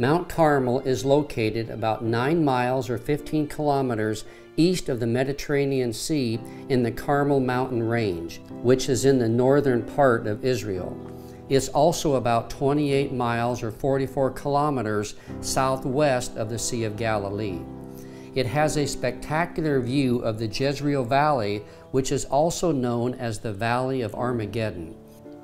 Mount Carmel is located about 9 miles or 15 kilometers east of the Mediterranean Sea in the Carmel Mountain Range, which is in the northern part of Israel. It's also about 28 miles or 44 kilometers southwest of the Sea of Galilee. It has a spectacular view of the Jezreel Valley, which is also known as the Valley of Armageddon.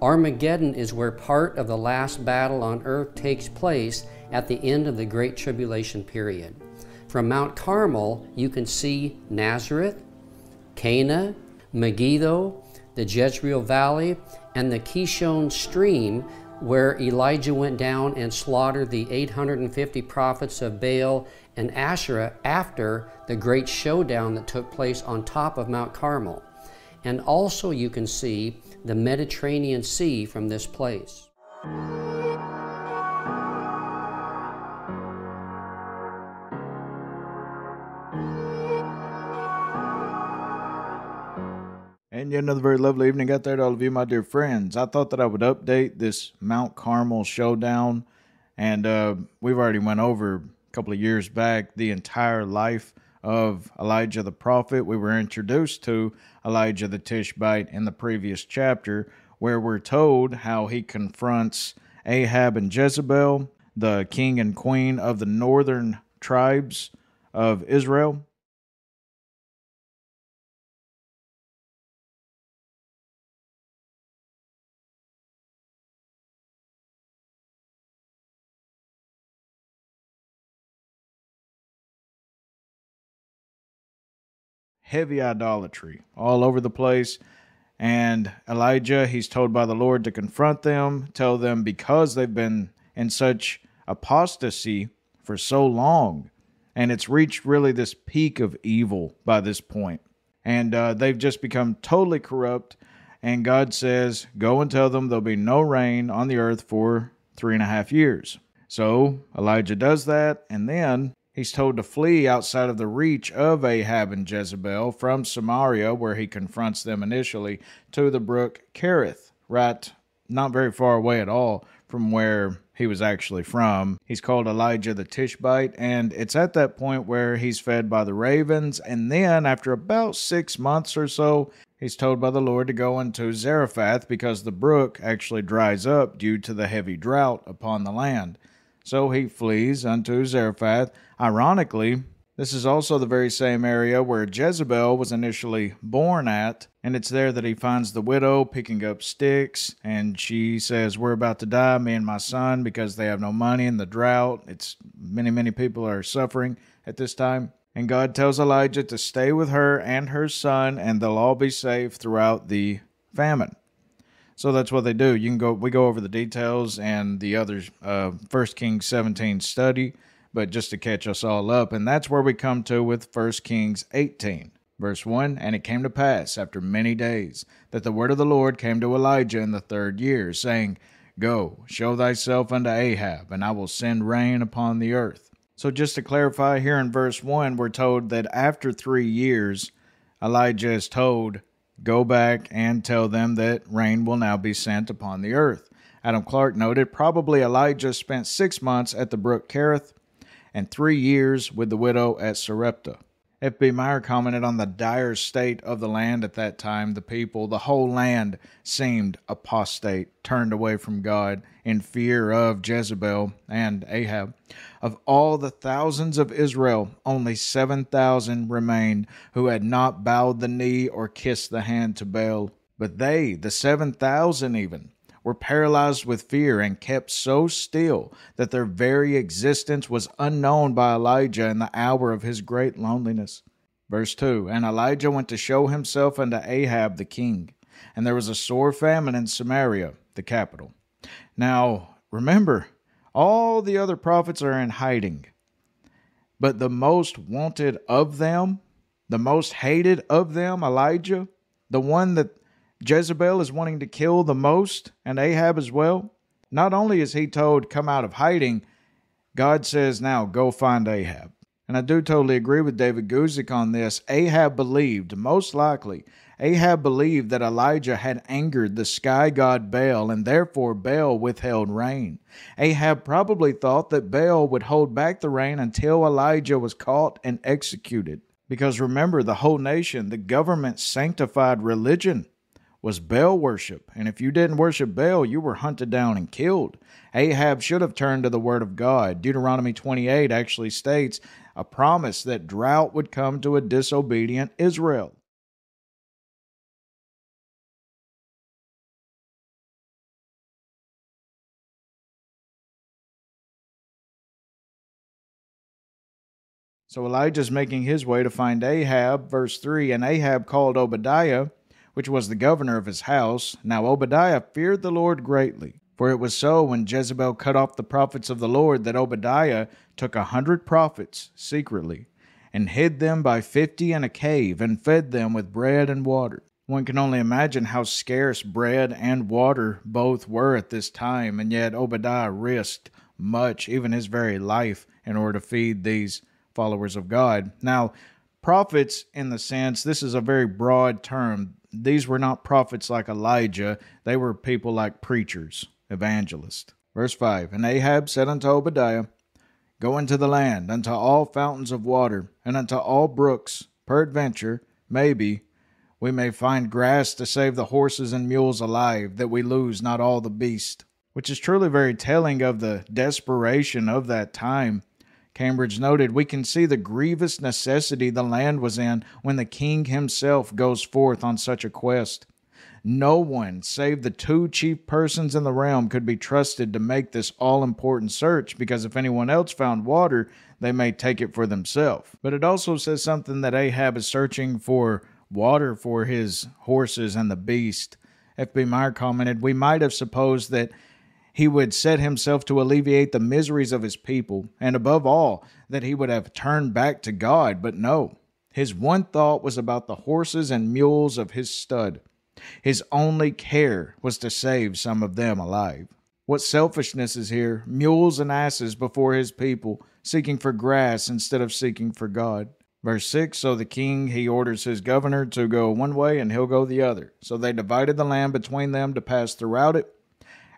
Armageddon is where part of the last battle on earth takes place at the end of the Great Tribulation period. From Mount Carmel, you can see Nazareth, Cana, Megiddo, the Jezreel Valley, and the Kishon Stream, where Elijah went down and slaughtered the 850 prophets of Baal and Asherah after the great showdown that took place on top of Mount Carmel. And also, you can see the Mediterranean Sea from this place. Yet another very lovely evening out there to all of you, my dear friends. I thought that I would update this Mount Carmel showdown, and uh, we've already went over a couple of years back the entire life of Elijah the prophet. We were introduced to Elijah the Tishbite in the previous chapter, where we're told how he confronts Ahab and Jezebel, the king and queen of the northern tribes of Israel. Heavy idolatry all over the place. And Elijah, he's told by the Lord to confront them, tell them because they've been in such apostasy for so long, and it's reached really this peak of evil by this point. And uh, they've just become totally corrupt. And God says, Go and tell them there'll be no rain on the earth for three and a half years. So Elijah does that, and then He's told to flee outside of the reach of Ahab and Jezebel from Samaria, where he confronts them initially, to the brook Kerith, right not very far away at all from where he was actually from. He's called Elijah the Tishbite, and it's at that point where he's fed by the ravens. And then, after about six months or so, he's told by the Lord to go into Zarephath because the brook actually dries up due to the heavy drought upon the land. So he flees unto Zarephath. Ironically, this is also the very same area where Jezebel was initially born at, and it's there that he finds the widow picking up sticks, and she says, We're about to die, me and my son, because they have no money in the drought. It's many, many people are suffering at this time. And God tells Elijah to stay with her and her son, and they'll all be safe throughout the famine. So that's what they do. You can go. We go over the details and the other uh, First Kings 17 study, but just to catch us all up, and that's where we come to with First Kings 18. Verse 1 And it came to pass after many days that the word of the Lord came to Elijah in the third year, saying, Go, show thyself unto Ahab, and I will send rain upon the earth. So, just to clarify, here in verse 1, we're told that after three years, Elijah is told, Go back and tell them that rain will now be sent upon the earth. Adam Clarke noted probably Elijah spent six months at the brook Kerith and three years with the widow at Sarepta. F.B. Meyer commented on the dire state of the land at that time. The people, the whole land seemed apostate, turned away from God in fear of Jezebel and Ahab. Of all the thousands of Israel, only 7,000 remained who had not bowed the knee or kissed the hand to Baal. But they, the 7,000 even, were paralyzed with fear and kept so still that their very existence was unknown by Elijah in the hour of his great loneliness. Verse 2 And Elijah went to show himself unto Ahab the king, and there was a sore famine in Samaria, the capital. Now, remember, all the other prophets are in hiding, but the most wanted of them, the most hated of them, Elijah, the one that Jezebel is wanting to kill the most, and Ahab as well. Not only is he told, Come out of hiding, God says, Now go find Ahab. And I do totally agree with David Guzik on this. Ahab believed, most likely, Ahab believed that Elijah had angered the sky god Baal, and therefore Baal withheld rain. Ahab probably thought that Baal would hold back the rain until Elijah was caught and executed. Because remember, the whole nation, the government sanctified religion, was Baal worship, and if you didn't worship Baal, you were hunted down and killed. Ahab should have turned to the word of God. Deuteronomy 28 actually states a promise that drought would come to a disobedient Israel. So Elijah's making his way to find Ahab, verse 3 And Ahab called Obadiah, which was the governor of his house. Now Obadiah feared the Lord greatly. For it was so when Jezebel cut off the prophets of the Lord that Obadiah took a hundred prophets secretly, and hid them by fifty in a cave, and fed them with bread and water. One can only imagine how scarce bread and water both were at this time, and yet Obadiah risked much, even his very life, in order to feed these followers of God. Now, prophets, in the sense, this is a very broad term. These were not prophets like Elijah, they were people like preachers, evangelists. Verse 5 And Ahab said unto Obadiah, Go into the land, unto all fountains of water, and unto all brooks, peradventure, maybe, we may find grass to save the horses and mules alive, that we lose not all the beast. Which is truly very telling of the desperation of that time Cambridge noted, we can see the grievous necessity the land was in when the king himself goes forth on such a quest. No one, save the two chief persons in the realm, could be trusted to make this all important search because if anyone else found water, they may take it for themselves. But it also says something that Ahab is searching for water for his horses and the beast. F.B. Meyer commented, We might have supposed that he would set himself to alleviate the miseries of his people, and above all, that he would have turned back to God. But no, his one thought was about the horses and mules of his stud. His only care was to save some of them alive. What selfishness is here! Mules and asses before his people, seeking for grass instead of seeking for God. Verse 6 So the king he orders his governor to go one way and he'll go the other. So they divided the land between them to pass throughout it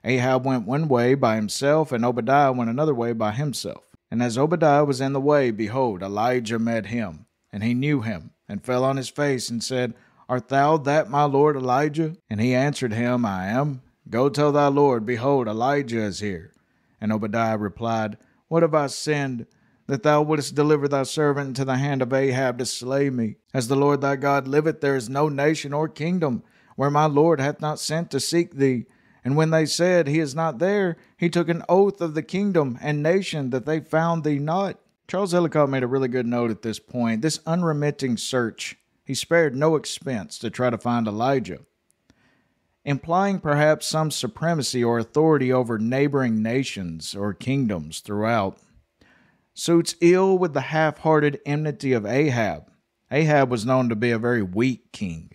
Ahab went one way by himself, and Obadiah went another way by himself. And as Obadiah was in the way, behold, Elijah met him, and he knew him, and fell on his face, and said, Art thou that my lord Elijah? And he answered him, I am. Go tell thy lord, behold, Elijah is here. And Obadiah replied, What have I sinned? that thou wouldest deliver thy servant into the hand of Ahab to slay me. As the Lord thy God liveth, there is no nation or kingdom where my Lord hath not sent to seek thee. And when they said, He is not there, he took an oath of the kingdom and nation that they found thee not. Charles Ellicott made a really good note at this point. This unremitting search, he spared no expense to try to find Elijah, implying perhaps some supremacy or authority over neighboring nations or kingdoms throughout. Suits ill with the half hearted enmity of Ahab. Ahab was known to be a very weak king.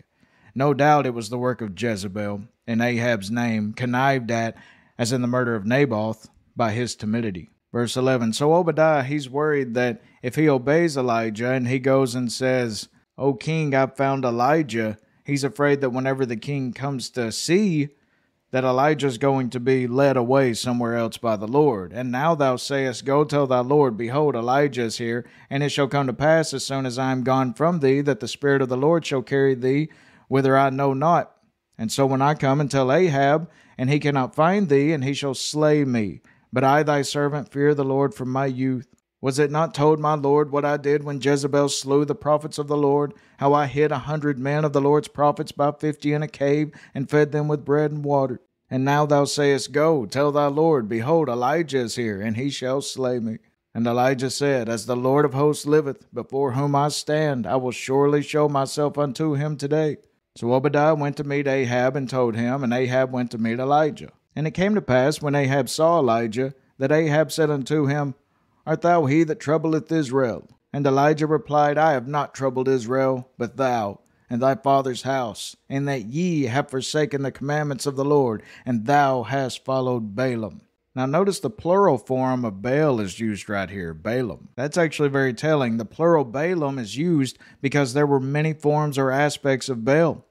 No doubt it was the work of Jezebel, in Ahab's name, connived at, as in the murder of Naboth, by his timidity. Verse 11 So Obadiah, he's worried that if he obeys Elijah and he goes and says, O king, I've found Elijah, he's afraid that whenever the king comes to see, that Elijah's going to be led away somewhere else by the Lord. And now thou sayest, Go tell thy Lord, Behold, Elijah is here, and it shall come to pass as soon as I am gone from thee, that the Spirit of the Lord shall carry thee whither I know not. And so when I come and tell Ahab, and he cannot find thee, and he shall slay me. But I, thy servant, fear the Lord from my youth. Was it not told my Lord what I did when Jezebel slew the prophets of the Lord? How I hid a hundred men of the Lord's prophets by fifty in a cave, and fed them with bread and water? And now thou sayest, Go, tell thy Lord, Behold, Elijah is here, and he shall slay me. And Elijah said, As the Lord of hosts liveth, before whom I stand, I will surely show myself unto him today. So Obadiah went to meet Ahab and told him, and Ahab went to meet Elijah. And it came to pass, when Ahab saw Elijah, that Ahab said unto him, Art thou he that troubleth Israel? And Elijah replied, I have not troubled Israel, but thou, and thy father's house, in that ye have forsaken the commandments of the Lord, and thou hast followed Baalim. Now, notice the plural form of Baal is used right here, Baalim. That's actually very telling. The plural Baalim is used because there were many forms or aspects of Baal.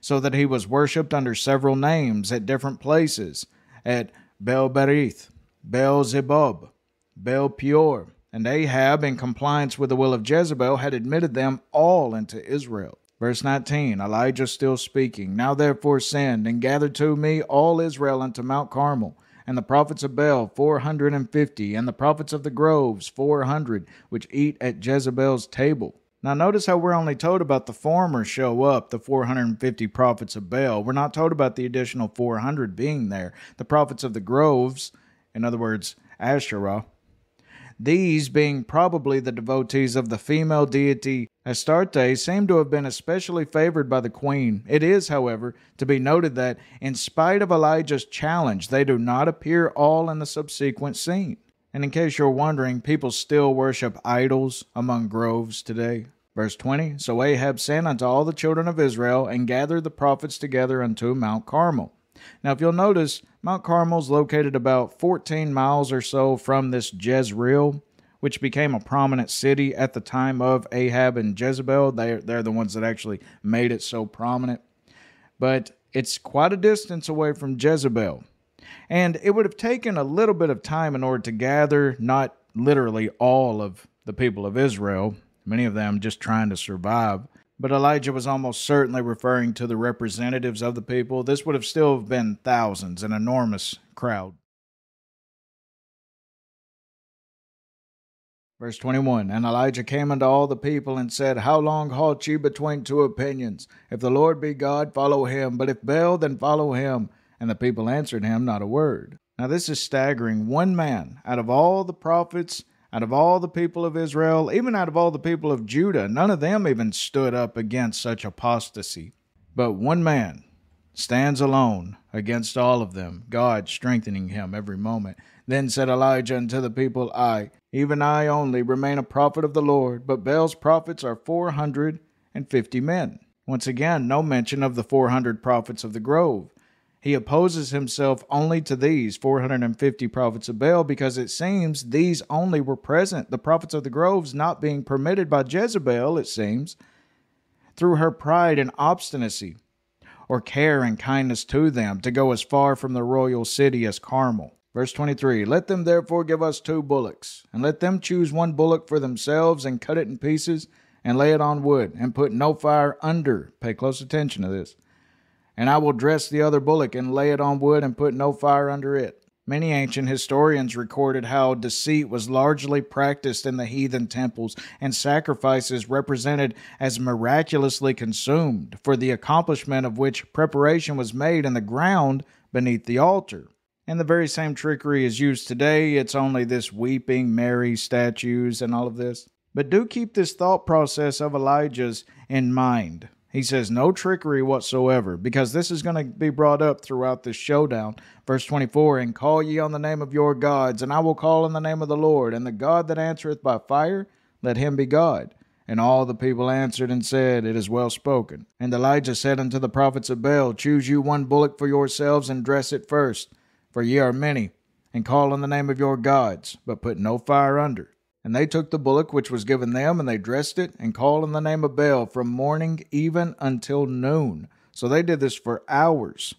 so that he was worshipped under several names at different places at Bel Berith, Bel Zebub, Bel Peor, and Ahab, in compliance with the will of Jezebel, had admitted them all into Israel. Verse 19 Elijah still speaking. Now therefore send and gather to me all Israel unto Mount Carmel, and the prophets of Baal four hundred and fifty, and the prophets of the groves four hundred, which eat at Jezebel's table. Now, notice how we're only told about the former show up, the 450 prophets of Baal. We're not told about the additional 400 being there. The prophets of the groves, in other words, Asherah, these being probably the devotees of the female deity Astarte, seem to have been especially favored by the queen. It is, however, to be noted that, in spite of Elijah's challenge, they do not appear all in the subsequent scene. And in case you're wondering, people still worship idols among groves today. Verse 20 So Ahab sent unto all the children of Israel and gathered the prophets together unto Mount Carmel. Now, if you'll notice, Mount Carmel is located about 14 miles or so from this Jezreel, which became a prominent city at the time of Ahab and Jezreel. They're, they're the ones that actually made it so prominent. But it's quite a distance away from Jezebel. And it would have taken a little bit of time in order to gather not literally all of the people of Israel, many of them just trying to survive. But Elijah was almost certainly referring to the representatives of the people. This would have still been thousands, an enormous crowd. Verse 21 And Elijah came unto all the people and said, How long halt ye between two opinions? If the Lord be God, follow him, but if Baal, then follow him. And the people answered him not a word. Now, this is staggering. One man out of all the prophets, out of all the people of Israel, even out of all the people of Judah, none of them even stood up against such apostasy. But one man stands alone against all of them, God strengthening him every moment. Then said Elijah unto the people, I, even I only, remain a prophet of the Lord, but Baal's prophets are four hundred and fifty men. Once again, no mention of the four hundred prophets of the grove. He opposes himself only to these 450 prophets of Baal because it seems these only were present, the prophets of the groves not being permitted by Jezebel, it seems, through her pride and obstinacy, or care and kindness to them, to go as far from the royal city as Carmel. Verse 23 Let them therefore give us two bullocks, and let them choose one bullock for themselves, and cut it in pieces, and lay it on wood, and put no fire under. Pay close attention to this and I will dress the other bullock and lay it on wood and put no fire under it. Many ancient historians recorded how deceit was largely practiced in the heathen temples, and sacrifices represented as miraculously consumed, for the accomplishment of which preparation was made in the ground beneath the altar. And the very same trickery is used today. It's only this weeping Mary statues and all of this. But do keep this thought process of Elijah's in mind. He says, No trickery whatsoever, because this is going to be brought up throughout this showdown. Verse 24 And call ye on the name of your gods, and I will call on the name of the Lord, and the God that answereth by fire, let him be God. And all the people answered and said, It is well spoken. And Elijah said unto the prophets of Baal, Choose you one bullock for yourselves, and dress it first, for ye are many, and call on the name of your gods, but put no fire under. And they took the bullock which was given them, and they dressed it, and called on the name of Baal from morning even until noon. So they did this for hours,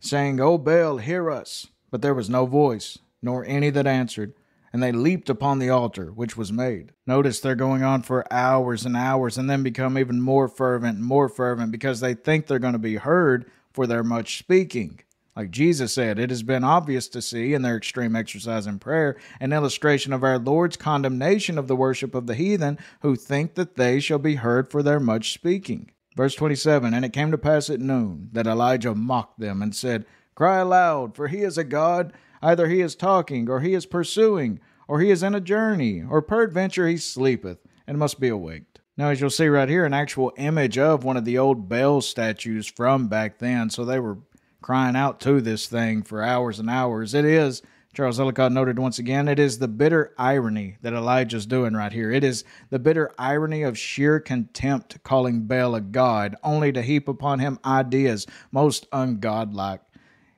saying, O Baal, hear us. But there was no voice, nor any that answered. And they leaped upon the altar which was made. Notice they're going on for hours and hours, and then become even more fervent and more fervent because they think they're going to be heard for their much speaking. Like Jesus said, it has been obvious to see in their extreme exercise in prayer an illustration of our Lord's condemnation of the worship of the heathen who think that they shall be heard for their much speaking. Verse 27 And it came to pass at noon that Elijah mocked them and said, Cry aloud, for he is a God. Either he is talking, or he is pursuing, or he is in a journey, or peradventure he sleepeth, and must be awaked. Now, as you'll see right here, an actual image of one of the old Baal statues from back then. So they were crying out to this thing for hours and hours. It is, Charles Ellicott noted once again, it is the bitter irony that Elijah's doing right here. It is the bitter irony of sheer contempt calling Baal a god, only to heap upon him ideas most ungodlike.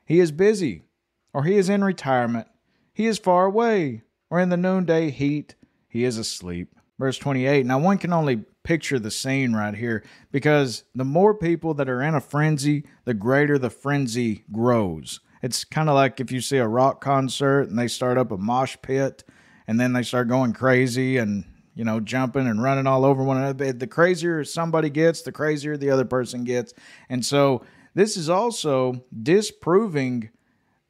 He is busy, or he is in retirement, he is far away, or in the noonday heat, he is asleep. Verse 28 Now one can only picture the scene right here because the more people that are in a frenzy, the greater the frenzy grows. It's kind of like if you see a rock concert and they start up a mosh pit and then they start going crazy and you know jumping and running all over one another. The crazier somebody gets, the crazier the other person gets. And so this is also disproving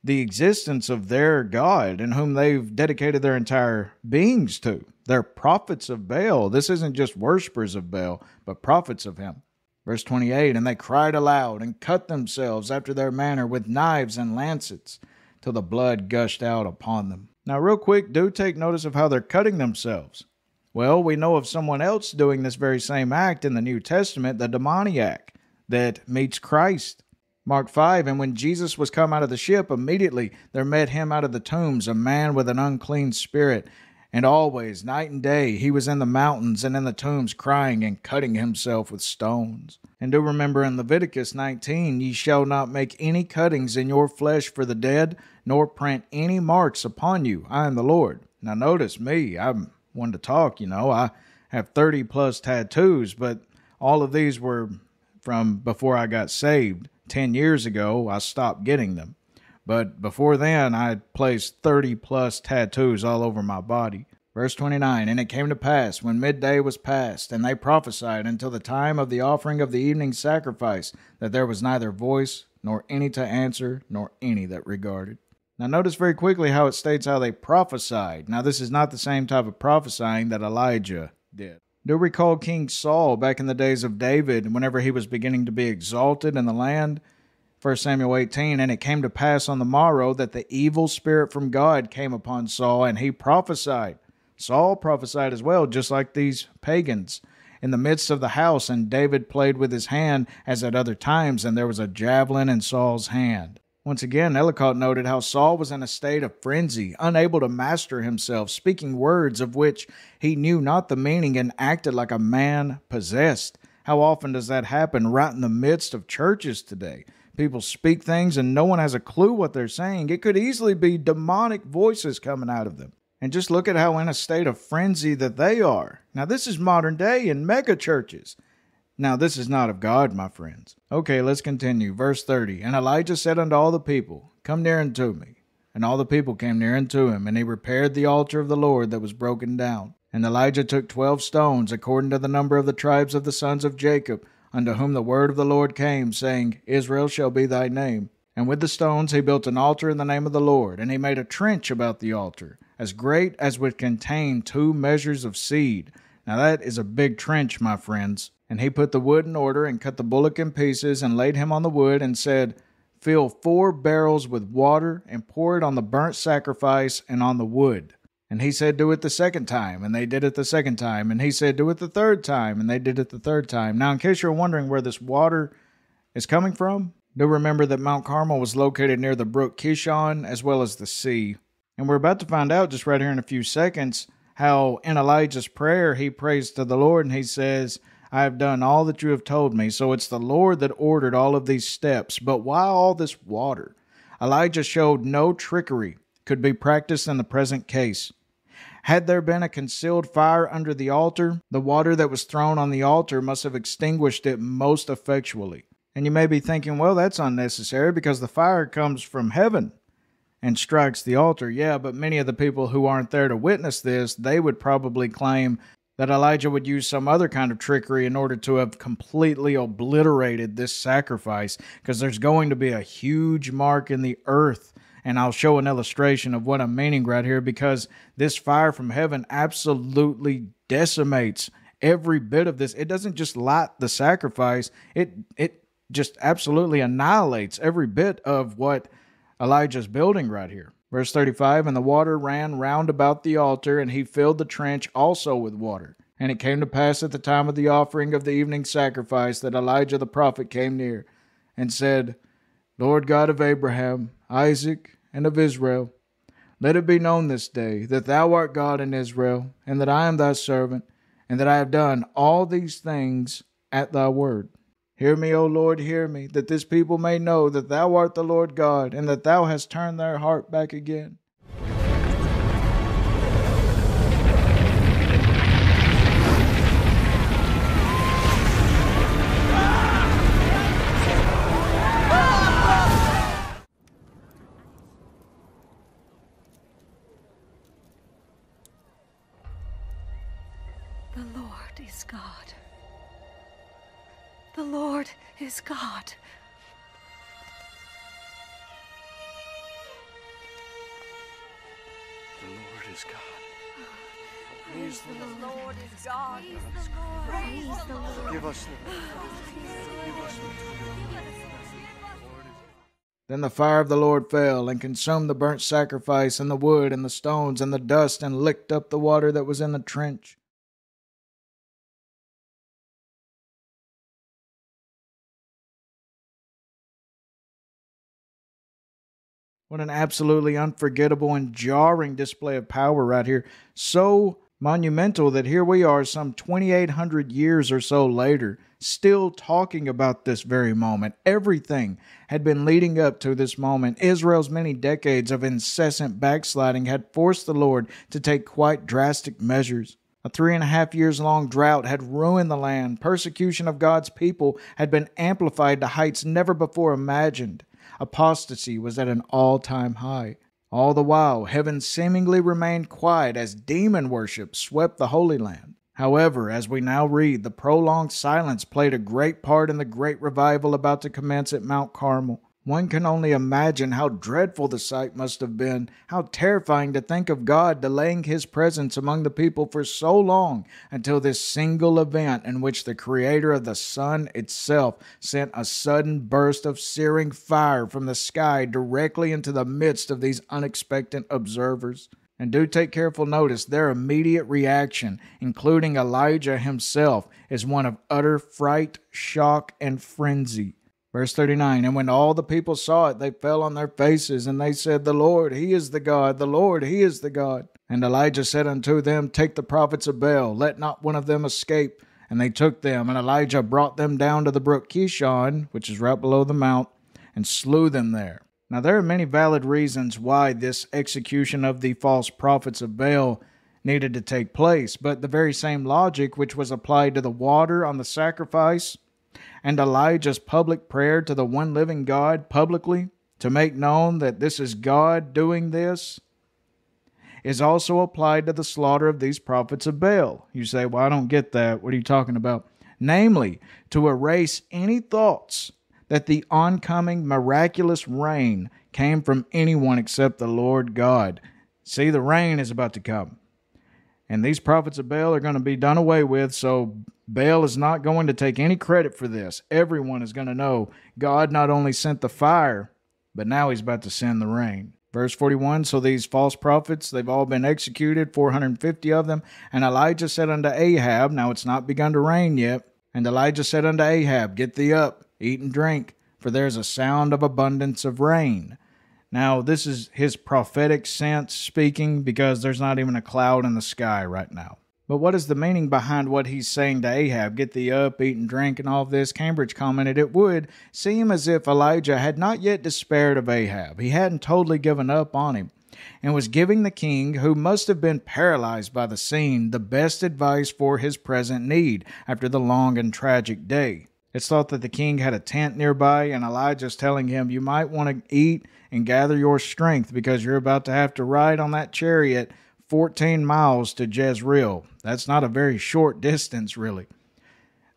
the existence of their God in whom they've dedicated their entire beings to. They're prophets of Baal. This isn't just worshippers of Baal, but prophets of him. Verse 28 And they cried aloud and cut themselves after their manner with knives and lancets till the blood gushed out upon them. Now, real quick, do take notice of how they're cutting themselves. Well, we know of someone else doing this very same act in the New Testament, the demoniac that meets Christ. Mark 5 And when Jesus was come out of the ship, immediately there met him out of the tombs a man with an unclean spirit. And always, night and day, he was in the mountains and in the tombs, crying and cutting himself with stones. And do remember in Leviticus 19, Ye shall not make any cuttings in your flesh for the dead, nor print any marks upon you. I am the Lord. Now, notice me, I'm one to talk, you know. I have 30 plus tattoos, but all of these were from before I got saved. 10 years ago, I stopped getting them. But before then, I had placed 30 plus tattoos all over my body. Verse 29 And it came to pass, when midday was past, and they prophesied until the time of the offering of the evening sacrifice, that there was neither voice, nor any to answer, nor any that regarded. Now, notice very quickly how it states how they prophesied. Now, this is not the same type of prophesying that Elijah did. Do recall King Saul back in the days of David, whenever he was beginning to be exalted in the land? 1 Samuel 18, and it came to pass on the morrow that the evil spirit from God came upon Saul, and he prophesied. Saul prophesied as well, just like these pagans. In the midst of the house, and David played with his hand as at other times, and there was a javelin in Saul's hand. Once again, Ellicott noted how Saul was in a state of frenzy, unable to master himself, speaking words of which he knew not the meaning and acted like a man possessed. How often does that happen right in the midst of churches today? People speak things and no one has a clue what they're saying. It could easily be demonic voices coming out of them. And just look at how in a state of frenzy that they are. Now, this is modern day in mega churches. Now, this is not of God, my friends. Okay, let's continue. Verse 30 And Elijah said unto all the people, Come near unto me. And all the people came near unto him, and he repaired the altar of the Lord that was broken down. And Elijah took twelve stones, according to the number of the tribes of the sons of Jacob, unto whom the word of the Lord came, saying, Israel shall be thy name. And with the stones he built an altar in the name of the Lord, and he made a trench about the altar, as great as would contain two measures of seed. Now that is a big trench, my friends. And he put the wood in order and cut the bullock in pieces and laid him on the wood and said, Fill four barrels with water and pour it on the burnt sacrifice and on the wood. And he said, Do it the second time. And they did it the second time. And he said, Do it the third time. And they did it the third time. Now, in case you're wondering where this water is coming from, do remember that Mount Carmel was located near the brook Kishon as well as the sea. And we're about to find out just right here in a few seconds how in Elijah's prayer he prays to the Lord and he says, I have done all that you have told me. So it's the Lord that ordered all of these steps. But why all this water? Elijah showed no trickery could be practiced in the present case. Had there been a concealed fire under the altar, the water that was thrown on the altar must have extinguished it most effectually. And you may be thinking, well, that's unnecessary because the fire comes from heaven and strikes the altar. Yeah, but many of the people who aren't there to witness this, they would probably claim that Elijah would use some other kind of trickery in order to have completely obliterated this sacrifice, because there's going to be a huge mark in the earth. And I'll show an illustration of what I'm meaning right here, because this fire from heaven absolutely decimates every bit of this. It doesn't just light the sacrifice, it, it just absolutely annihilates every bit of what Elijah's building right here. Verse 35 And the water ran round about the altar, and he filled the trench also with water. And it came to pass at the time of the offering of the evening sacrifice that Elijah the prophet came near, and said, Lord God of Abraham, Isaac, and of Israel, let it be known this day that thou art God in Israel, and that I am thy servant, and that I have done all these things at thy word. Hear me, O Lord, hear me, that this people may know that thou art the Lord God, and that thou hast turned their heart back again. The Lord is God. The Lord is God. The Lord is God. Praise the Lord is God. Praise the Lord. Forgive us, Lord. Forgive us, Lord. Then the fire of the Lord fell and consumed the burnt sacrifice and the wood and the stones and the dust and licked up the water that was in the trench. What an absolutely unforgettable and jarring display of power right here. So monumental that here we are, some 2,800 years or so later, still talking about this very moment. Everything had been leading up to this moment. Israel's many decades of incessant backsliding had forced the Lord to take quite drastic measures. A three and a half years long drought had ruined the land. Persecution of God's people had been amplified to heights never before imagined. Apostasy was at an all time high. All the while, heaven seemingly remained quiet as demon worship swept the Holy Land. However, as we now read, the prolonged silence played a great part in the great revival about to commence at Mount Carmel. One can only imagine how dreadful the sight must have been, how terrifying to think of God delaying his presence among the people for so long until this single event in which the creator of the sun itself sent a sudden burst of searing fire from the sky directly into the midst of these unexpected observers. And do take careful notice, their immediate reaction, including Elijah himself, is one of utter fright, shock, and frenzy. Verse 39 And when all the people saw it, they fell on their faces, and they said, The Lord, He is the God, the Lord, He is the God. And Elijah said unto them, Take the prophets of Baal, let not one of them escape. And they took them, and Elijah brought them down to the brook Kishon, which is right below the mount, and slew them there. Now, there are many valid reasons why this execution of the false prophets of Baal needed to take place, but the very same logic which was applied to the water on the sacrifice and Elijah's public prayer to the one living God publicly to make known that this is God doing this is also applied to the slaughter of these prophets of Baal. You say, Well, I don't get that. What are you talking about? Namely, to erase any thoughts that the oncoming miraculous rain came from anyone except the Lord God. See, the rain is about to come. And these prophets of Baal are going to be done away with, so Baal is not going to take any credit for this. Everyone is going to know God not only sent the fire, but now he's about to send the rain. Verse 41 So these false prophets, they've all been executed, 450 of them. And Elijah said unto Ahab, Now it's not begun to rain yet. And Elijah said unto Ahab, Get thee up, eat and drink, for there's a sound of abundance of rain. Now, this is his prophetic sense speaking because there's not even a cloud in the sky right now. But what is the meaning behind what he's saying to Ahab? Get thee up, eat and drink, and all this. Cambridge commented it would seem as if Elijah had not yet despaired of Ahab. He hadn't totally given up on him, and was giving the king, who must have been paralyzed by the scene, the best advice for his present need after the long and tragic day. It's thought that the king had a tent nearby, and Elijah Elijah's telling him, You might want to eat and gather your strength because you're about to have to ride on that chariot 14 miles to Jezreel. That's not a very short distance, really.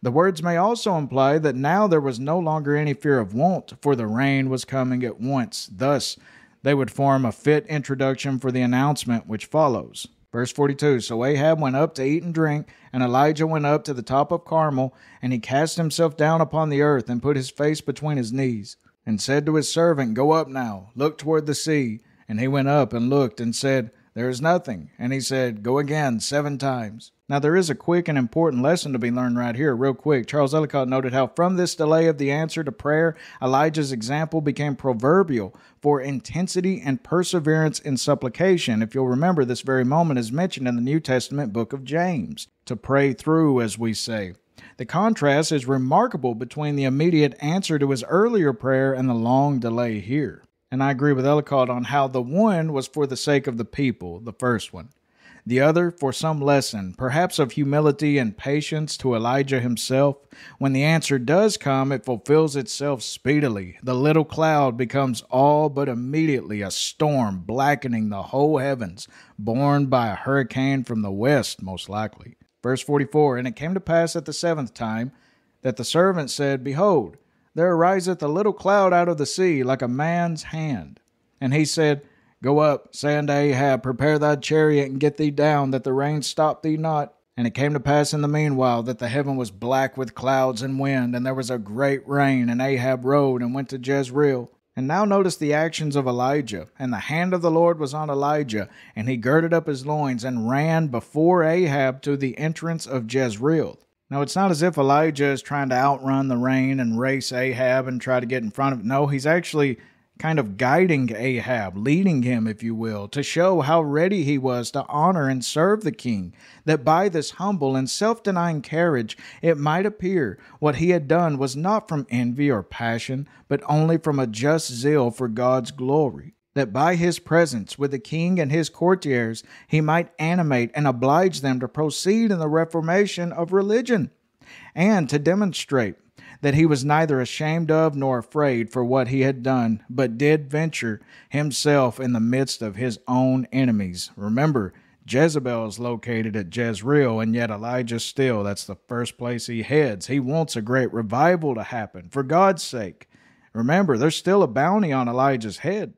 The words may also imply that now there was no longer any fear of want, for the rain was coming at once. Thus, they would form a fit introduction for the announcement which follows. Verse 42 So Ahab went up to eat and drink, and Elijah went up to the top of Carmel, and he cast himself down upon the earth, and put his face between his knees, and said to his servant, Go up now, look toward the sea. And he went up and looked, and said, there is nothing. And he said, Go again seven times. Now, there is a quick and important lesson to be learned right here, real quick. Charles Ellicott noted how from this delay of the answer to prayer, Elijah's example became proverbial for intensity and perseverance in supplication. If you'll remember, this very moment is mentioned in the New Testament book of James to pray through, as we say. The contrast is remarkable between the immediate answer to his earlier prayer and the long delay here. And I agree with Ellicott on how the one was for the sake of the people, the first one. The other for some lesson, perhaps of humility and patience to Elijah himself. When the answer does come, it fulfills itself speedily. The little cloud becomes all but immediately a storm, blackening the whole heavens, borne by a hurricane from the west, most likely. Verse 44 And it came to pass at the seventh time that the servant said, Behold, there ariseth a little cloud out of the sea, like a man's hand. And he said, Go up, say Ahab, Prepare thy chariot, and get thee down, that the rain stop thee not. And it came to pass in the meanwhile that the heaven was black with clouds and wind, and there was a great rain, and Ahab rode and went to Jezreel. And now notice the actions of Elijah. And the hand of the Lord was on Elijah, and he girded up his loins and ran before Ahab to the entrance of Jezreel. Now, it's not as if Elijah is trying to outrun the rain and race Ahab and try to get in front of it. No, he's actually kind of guiding Ahab, leading him, if you will, to show how ready he was to honor and serve the king, that by this humble and self denying carriage it might appear what he had done was not from envy or passion, but only from a just zeal for God's glory. That by his presence with the king and his courtiers he might animate and oblige them to proceed in the reformation of religion, and to demonstrate that he was neither ashamed of nor afraid for what he had done, but did venture himself in the midst of his own enemies. Remember, Jezebel is located at Jezreel, and yet Elijah still, that's the first place he heads. He wants a great revival to happen, for God's sake. Remember, there's still a bounty on Elijah's head.